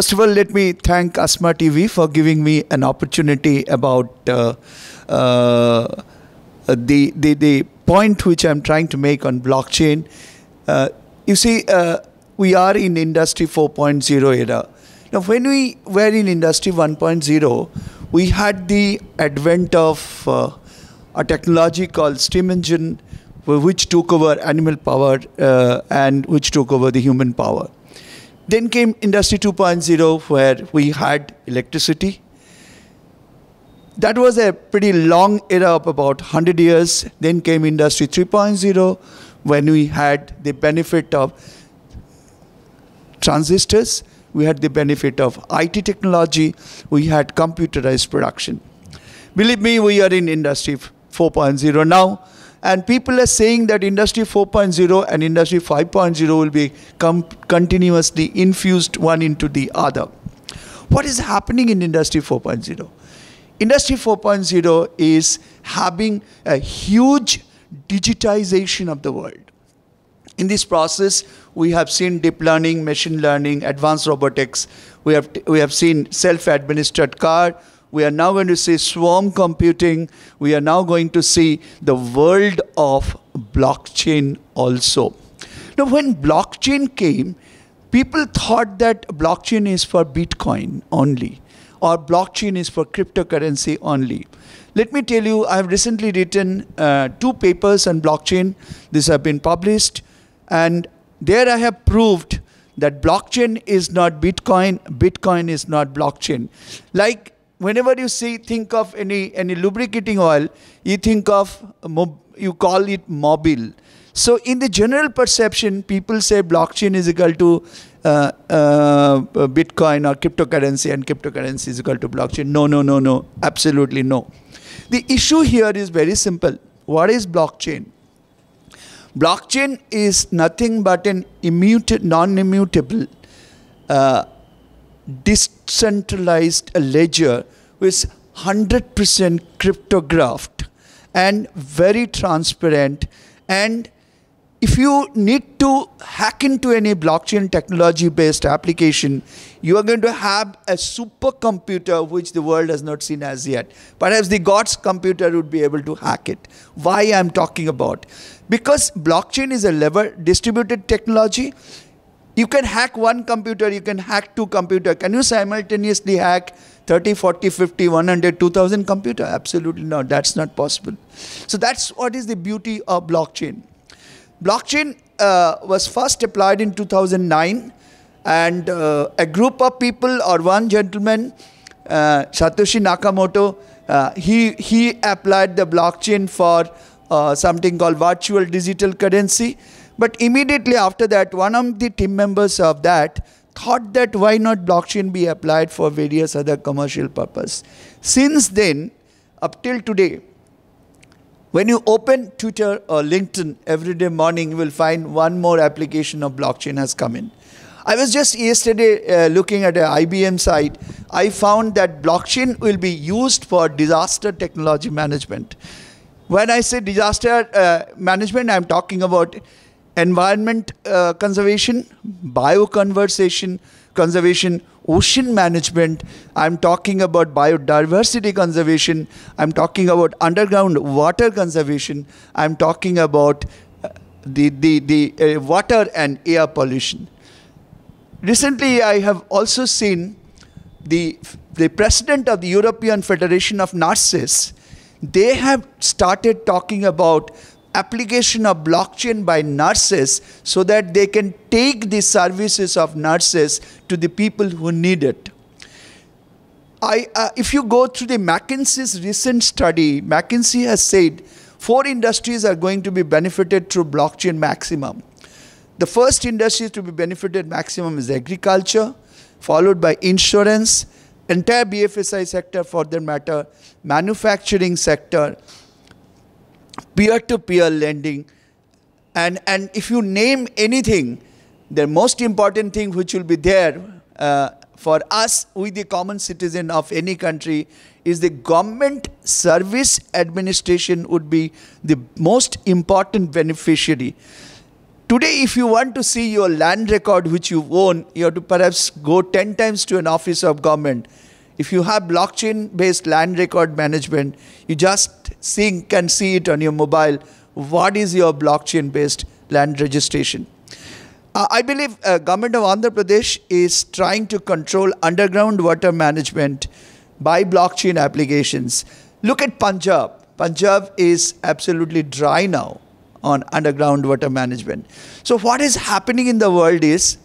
First of all, let me thank Asma TV for giving me an opportunity about uh, uh, the, the, the point which I'm trying to make on blockchain. Uh, you see, uh, we are in Industry 4.0 era. Now, when we were in Industry 1.0, we had the advent of uh, a technology called steam engine, which took over animal power uh, and which took over the human power. Then came Industry 2.0, where we had electricity. That was a pretty long era of about 100 years. Then came Industry 3.0, when we had the benefit of transistors, we had the benefit of IT technology, we had computerized production. Believe me, we are in Industry 4.0 now. And people are saying that Industry 4.0 and Industry 5.0 will be continuously infused one into the other. What is happening in Industry 4.0? Industry 4.0 is having a huge digitization of the world. In this process, we have seen deep learning, machine learning, advanced robotics. We have, we have seen self-administered car. We are now going to see swarm computing. We are now going to see the world of blockchain also. Now, when blockchain came, people thought that blockchain is for Bitcoin only or blockchain is for cryptocurrency only. Let me tell you, I have recently written uh, two papers on blockchain. These have been published. And there I have proved that blockchain is not Bitcoin, Bitcoin is not blockchain. Like whenever you see, think of any, any lubricating oil, you think of, you call it Mobil. So in the general perception, people say blockchain is equal to uh, uh, Bitcoin or cryptocurrency and cryptocurrency is equal to blockchain. No, no, no, no, absolutely no. The issue here is very simple. What is blockchain? Blockchain is nothing but an immutable, non-immutable, uh, decentralized ledger with 100% cryptographed and very transparent and if you need to hack into any blockchain technology based application, you are going to have a supercomputer which the world has not seen as yet. Perhaps the God's computer would be able to hack it. Why I'm talking about? Because blockchain is a lever distributed technology. You can hack one computer, you can hack two computer. Can you simultaneously hack 30, 40, 50, 100, 2000 computer? Absolutely not. That's not possible. So that's what is the beauty of blockchain. Blockchain uh, was first applied in 2009 and uh, a group of people or one gentleman, uh, Satoshi Nakamoto, uh, he, he applied the blockchain for uh, something called virtual digital currency. But immediately after that, one of the team members of that thought that why not blockchain be applied for various other commercial purpose. Since then, up till today, when you open Twitter or LinkedIn every day morning, you will find one more application of blockchain has come in. I was just yesterday uh, looking at an IBM site. I found that blockchain will be used for disaster technology management. When I say disaster uh, management, I'm talking about environment uh, conservation, conservation, conservation, ocean management. I'm talking about biodiversity conservation. I'm talking about underground water conservation. I'm talking about uh, the, the, the uh, water and air pollution. Recently, I have also seen the, the president of the European Federation of Nurses. They have started talking about application of blockchain by nurses so that they can take the services of nurses to the people who need it. I, uh, if you go through the McKinsey's recent study, McKinsey has said four industries are going to be benefited through blockchain maximum. The first industry to be benefited maximum is agriculture, followed by insurance, entire BFSI sector for that matter, manufacturing sector, peer-to-peer lending. And, and if you name anything, the most important thing which will be there uh, for us, with the common citizen of any country, is the government service administration would be the most important beneficiary. Today, if you want to see your land record which you own, you have to perhaps go 10 times to an office of government. If you have blockchain based land record management, you just see, can see it on your mobile. What is your blockchain based land registration? Uh, I believe uh, government of Andhra Pradesh is trying to control underground water management by blockchain applications. Look at Punjab. Punjab is absolutely dry now on underground water management. So what is happening in the world is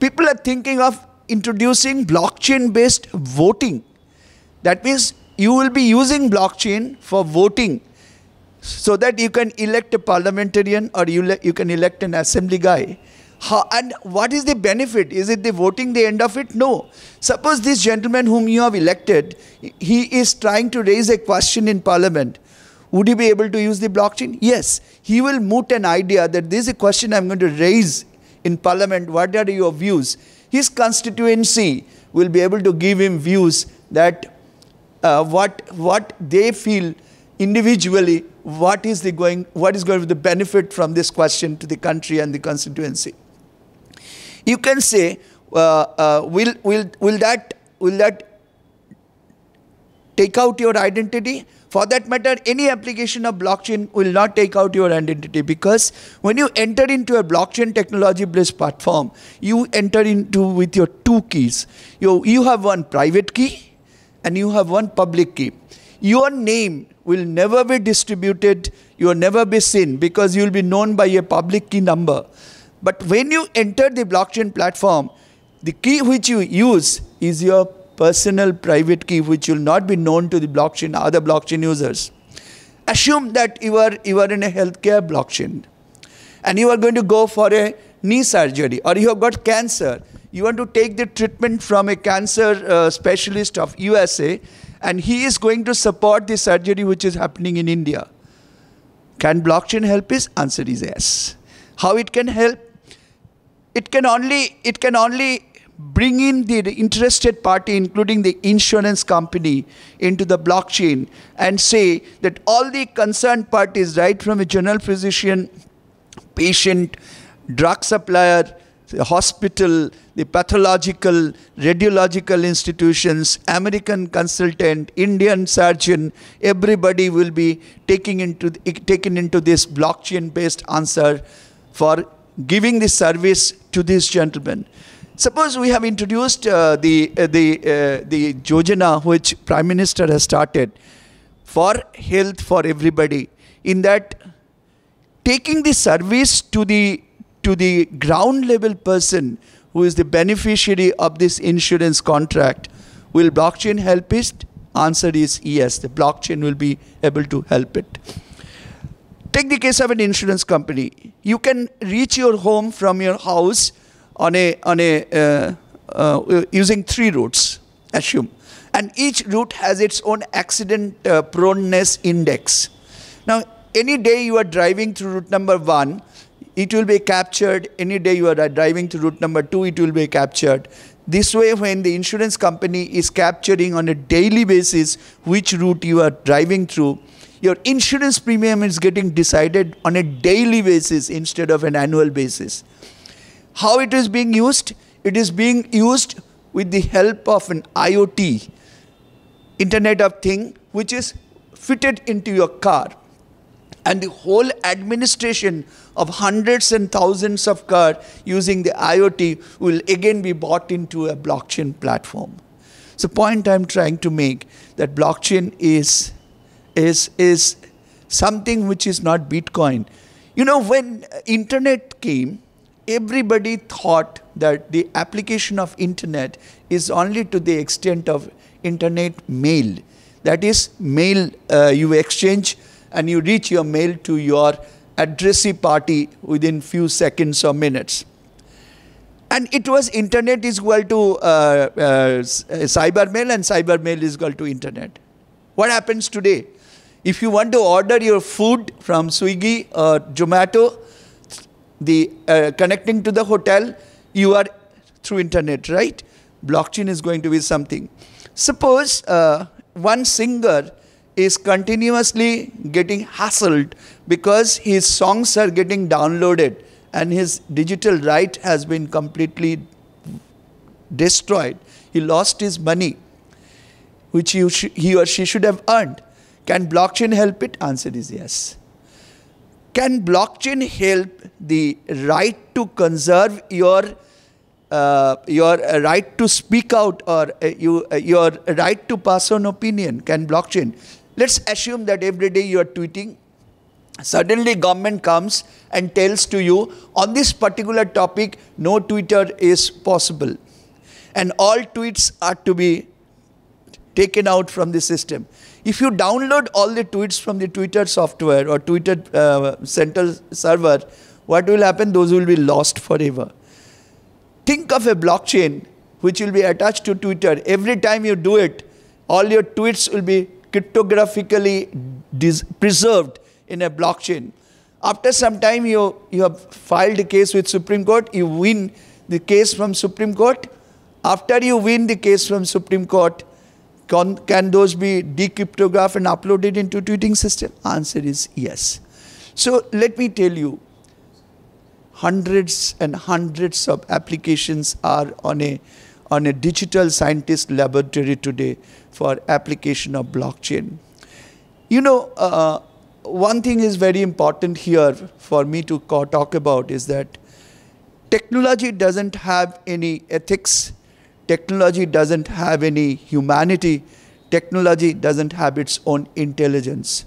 people are thinking of introducing blockchain based voting. That means you will be using blockchain for voting so that you can elect a parliamentarian or you, you can elect an assembly guy. How, and what is the benefit? Is it the voting the end of it? No. Suppose this gentleman whom you have elected, he is trying to raise a question in parliament. Would he be able to use the blockchain? Yes. He will moot an idea that this is a question I'm going to raise in parliament. What are your views? His constituency will be able to give him views that uh, what, what they feel individually what is the going what is going to be the benefit from this question to the country and the constituency. You can say uh, uh, will will will that will that take out your identity? For that matter any application of blockchain will not take out your identity because when you enter into a blockchain technology based platform you enter into with your two keys. You you have one private key and you have one public key your name will never be distributed, you will never be seen because you will be known by a public key number. But when you enter the blockchain platform, the key which you use is your personal private key which will not be known to the blockchain other blockchain users. Assume that you are, you are in a healthcare blockchain and you are going to go for a knee surgery or you have got cancer. You want to take the treatment from a cancer uh, specialist of USA and he is going to support the surgery which is happening in India. Can blockchain help? His answer is yes. How it can help? It can only it can only bring in the interested party, including the insurance company, into the blockchain and say that all the concerned parties, right from a general physician, patient, drug supplier, the hospital, the pathological, radiological institutions, American consultant, Indian surgeon, everybody will be taking into, taken into this blockchain-based answer for giving the service to this gentleman. Suppose we have introduced uh, the, uh, the, uh, the Yojana which Prime Minister has started for health for everybody in that taking the service to the to the ground level person who is the beneficiary of this insurance contract, will blockchain help it? Answer is yes, the blockchain will be able to help it. Take the case of an insurance company. You can reach your home from your house on a, on a, uh, uh, using three routes, assume. And each route has its own accident uh, proneness index. Now, any day you are driving through route number one, it will be captured any day you are driving to route number two it will be captured. This way when the insurance company is capturing on a daily basis which route you are driving through your insurance premium is getting decided on a daily basis instead of an annual basis. How it is being used? It is being used with the help of an iot internet of thing which is fitted into your car and the whole administration of hundreds and thousands of cars using the IoT will again be bought into a blockchain platform. So point I'm trying to make that blockchain is, is, is something which is not Bitcoin. You know, when internet came, everybody thought that the application of internet is only to the extent of internet mail. That is, mail uh, you exchange and you reach your mail to your addressee party within few seconds or minutes. And it was internet is equal to uh, uh, cyber mail and cyber mail is equal to internet. What happens today? If you want to order your food from Swiggy or Zomato, the uh, connecting to the hotel, you are through internet, right? Blockchain is going to be something. Suppose uh, one singer is continuously getting hassled because his songs are getting downloaded and his digital right has been completely destroyed. He lost his money, which he, he or she should have earned. Can blockchain help it? Answer is yes. Can blockchain help the right to conserve your uh, your right to speak out or uh, you, uh, your right to pass on opinion? Can blockchain? Let's assume that every day you are tweeting. Suddenly government comes and tells to you on this particular topic no Twitter is possible and all tweets are to be taken out from the system. If you download all the tweets from the Twitter software or Twitter uh, central server, what will happen? Those will be lost forever. Think of a blockchain which will be attached to Twitter. Every time you do it, all your tweets will be cryptographically preserved in a blockchain. After some time, you, you have filed a case with Supreme Court, you win the case from Supreme Court. After you win the case from Supreme Court, can, can those be decryptographed and uploaded into tweeting system? Answer is yes. So let me tell you, hundreds and hundreds of applications are on a on a digital scientist laboratory today for application of blockchain. You know, uh, one thing is very important here for me to talk about is that technology doesn't have any ethics, technology doesn't have any humanity, technology doesn't have its own intelligence.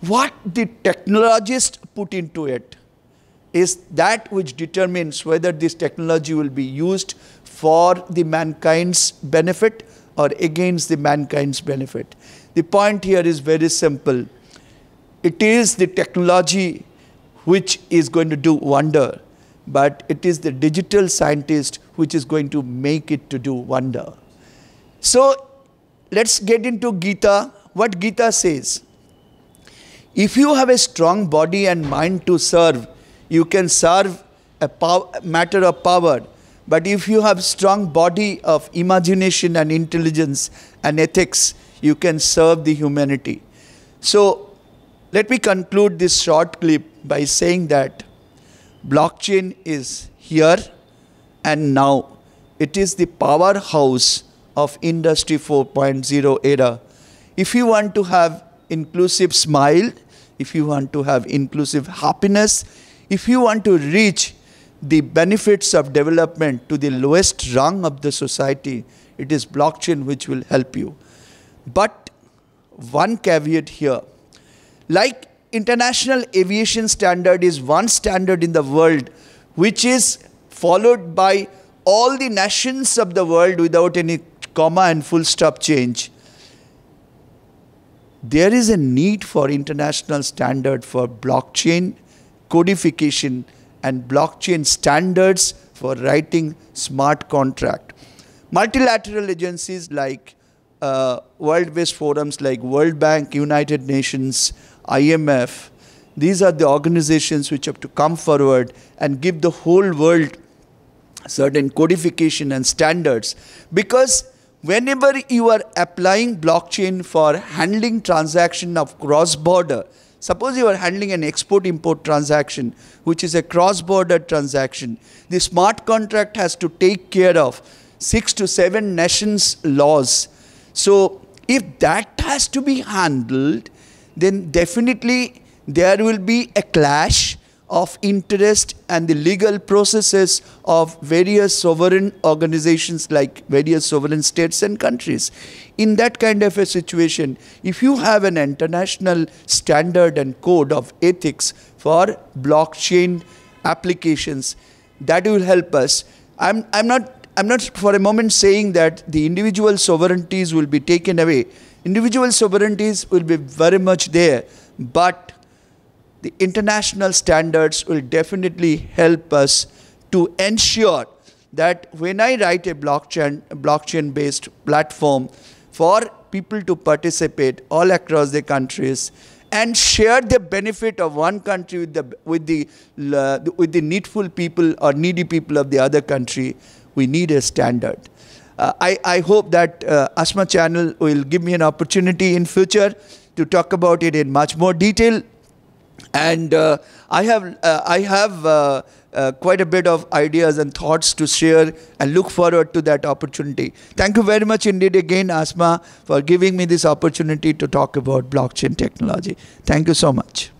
What the technologist put into it is that which determines whether this technology will be used for the mankind's benefit or against the mankind's benefit. The point here is very simple. It is the technology which is going to do wonder, but it is the digital scientist which is going to make it to do wonder. So let's get into Gita. What Gita says. If you have a strong body and mind to serve, you can serve a matter of power. But if you have strong body of imagination and intelligence and ethics, you can serve the humanity. So let me conclude this short clip by saying that blockchain is here and now. It is the powerhouse of Industry 4.0 era. If you want to have inclusive smile, if you want to have inclusive happiness, if you want to reach the benefits of development to the lowest rung of the society, it is blockchain which will help you. But one caveat here, like international aviation standard is one standard in the world which is followed by all the nations of the world without any comma and full stop change. There is a need for international standard for blockchain codification and blockchain standards for writing smart contract. Multilateral agencies like uh, world-based forums like World Bank, United Nations, IMF, these are the organizations which have to come forward and give the whole world certain codification and standards because whenever you are applying blockchain for handling transaction of cross-border, Suppose you are handling an export import transaction, which is a cross border transaction. The smart contract has to take care of six to seven nations' laws. So, if that has to be handled, then definitely there will be a clash of interest and the legal processes of various sovereign organizations like various sovereign states and countries. In that kind of a situation, if you have an international standard and code of ethics for blockchain applications, that will help us. I'm, I'm, not, I'm not for a moment saying that the individual sovereignties will be taken away. Individual sovereignties will be very much there, but the international standards will definitely help us to ensure that when I write a blockchain, blockchain based platform for people to participate all across the countries and share the benefit of one country with the, with the, uh, with the needful people or needy people of the other country, we need a standard. Uh, I, I hope that uh, ASMA channel will give me an opportunity in future to talk about it in much more detail. And uh, I have, uh, I have uh, uh, quite a bit of ideas and thoughts to share and look forward to that opportunity. Thank you very much indeed again, Asma, for giving me this opportunity to talk about blockchain technology. Thank you so much.